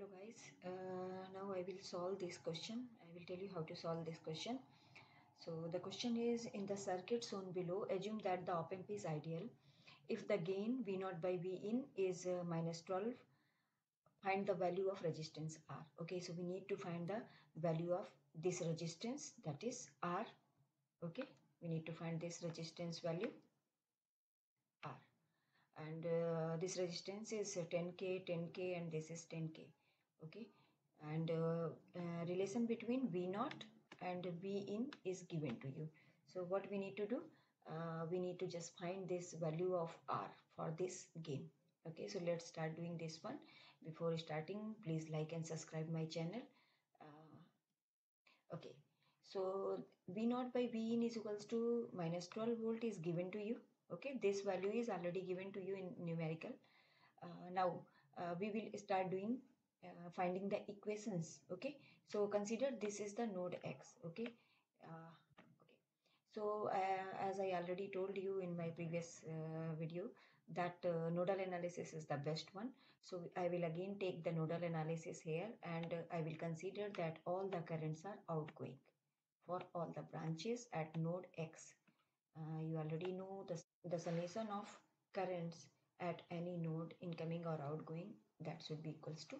hello guys. Uh, now i will solve this question. I will tell you how to solve this question. So the question is in the circuit shown below assume that the op amp is ideal. If the gain v naught by v in is uh, minus 12 find the value of resistance r. Okay so we need to find the value of this resistance that is r. Okay we need to find this resistance value r. And uh, this resistance is 10k 10k and this is 10k okay? And uh, uh, relation between v naught and v in is given to you. So what we need to do? Uh, we need to just find this value of r for this gain okay? So let's start doing this one. Before starting please like and subscribe my channel. Uh, okay. So v naught by v in is equals to minus 12 volt is given to you. Okay? This value is already given to you in numerical. Uh, now uh, we will start doing uh, finding the equations okay? So consider this is the node x okay? Uh, okay. So uh, as i already told you in my previous uh, video that uh, nodal analysis is the best one. So i will again take the nodal analysis here and uh, i will consider that all the currents are outgoing for all the branches at node x. You already know the, the summation of currents at any node incoming or outgoing that should be equals to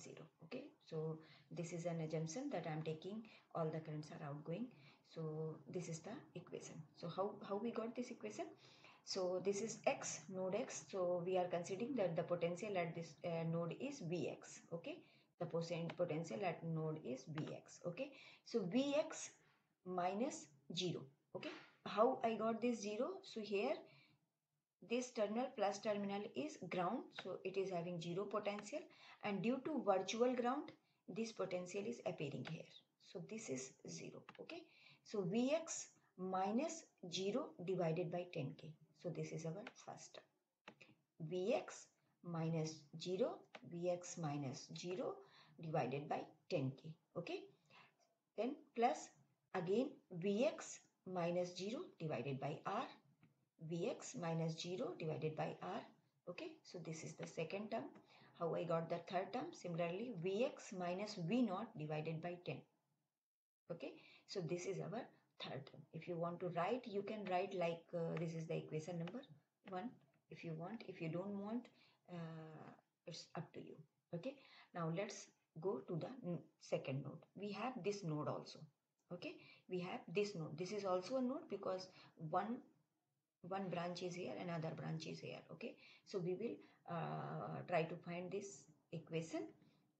0 okay? So this is an assumption that i'm taking all the currents are outgoing. So this is the equation. So how how we got this equation? So this is x node x. So we are considering that the potential at this uh, node is vx okay? The potential at node is vx okay? So vx minus 0 okay? How i got this 0 so here this terminal plus terminal is ground so it is having zero potential. And due to virtual ground this potential is appearing here. So this is zero okay? So vx minus 0 divided by 10k so this is our first term. Vx minus 0 vx minus 0 divided by 10k okay? Then plus again vx minus 0 divided by r Vx minus 0 divided by R. Okay, so this is the second term. How I got the third term? Similarly, Vx minus V naught divided by 10. Okay, so this is our third term. If you want to write, you can write like uh, this is the equation number 1 if you want. If you don't want, uh, it's up to you. Okay, now let's go to the second node. We have this node also. Okay, we have this node. This is also a node because one one branch is here another branch is here okay? So we will uh, try to find this equation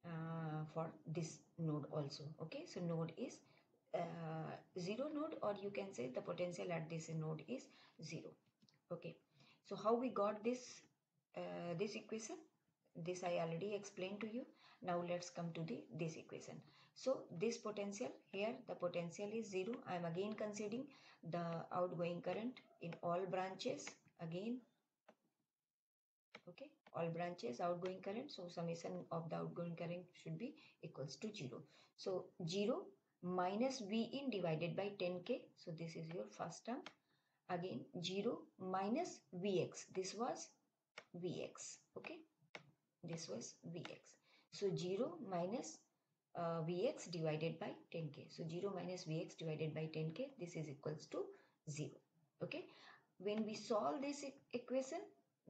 uh, for this node also okay? So node is uh, zero node or you can say the potential at this node is zero okay? So how we got this uh, this equation this i already explained to you. Now let's come to the this equation. So this potential here the potential is zero. I am again considering the outgoing current in all branches. Again okay all branches outgoing current. So summation of the outgoing current should be equals to 0 so 0 minus v in divided by 10k so this is your first term. Again 0 minus vx this was vx okay this was vx so 0 minus uh, vx divided by 10k so 0 minus vx divided by 10k this is equals to 0 okay? When we solve this equation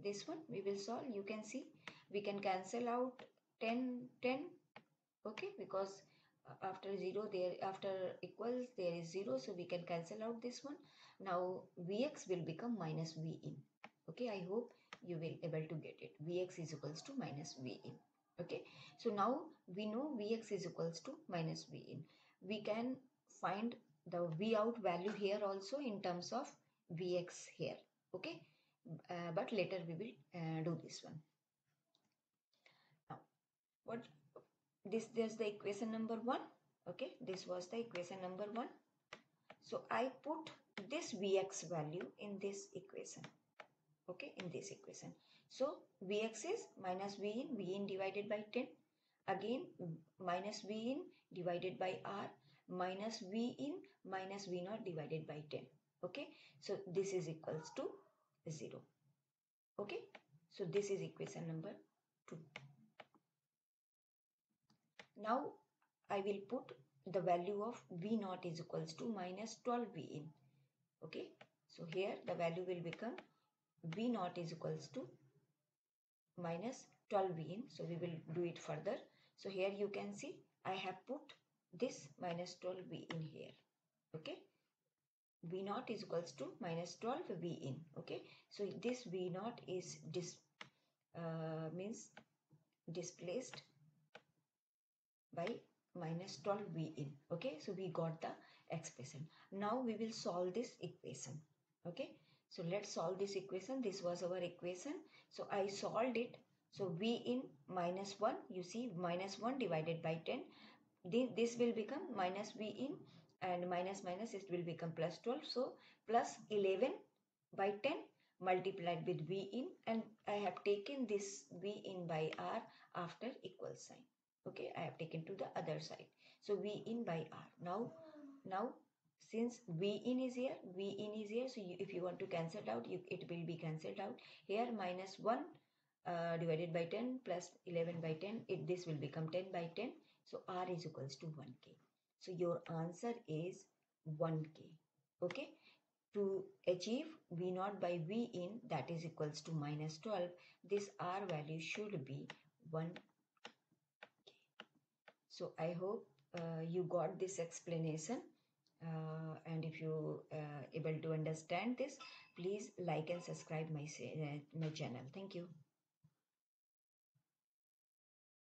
this one we will solve. You can see we can cancel out 10 10 okay? Because after 0 there after equals there is 0 so we can cancel out this one. Now vx will become minus v in. Okay? I hope you will able to get it. Vx is equals to minus v in okay? So now we know vx is equals to minus v in we can find the v out value here also in terms of vx here. Okay? Uh, but later we will uh, do this one. Now what this there's the equation number one. Okay? This was the equation number one. So i put this vx value in this equation okay in this equation. So vx is minus v in v in divided by 10 again minus v in divided by r minus v in minus v naught divided by 10 okay? So this is equals to 0 okay? So this is equation number 2 now i will put the value of v naught is equals to minus 12 v in. Okay? So here the value will become v naught is equals to minus 12 v in. So we will do it further. So here you can see i have put this minus 12 v in here. Okay? V naught is equals to minus 12 v in. Okay? So this v naught is dis uh, means displaced by minus 12 v in. Okay? So we got the expression. Now we will solve this equation. Okay so let's solve this equation. This was our equation. So i solved it. So v in minus 1 you see minus 1 divided by 10 this will become minus v in and minus minus it will become plus 12 so plus 11 by 10 multiplied with v in and i have taken this v in by r after equal sign. Okay i have taken to the other side. So v in by r. Now now since v in is here v in is here so you, if you want to cancel out you, it will be cancelled out. Here minus 1 uh, divided by 10 plus 11 by 10 it this will become 10 by 10 so r is equals to 1k so your answer is 1k okay? To achieve v naught by v in that is equals to minus 12 this r value should be 1k so i hope uh, you got this explanation uh, and if you uh, able to understand this please like and subscribe my uh, my channel. Thank you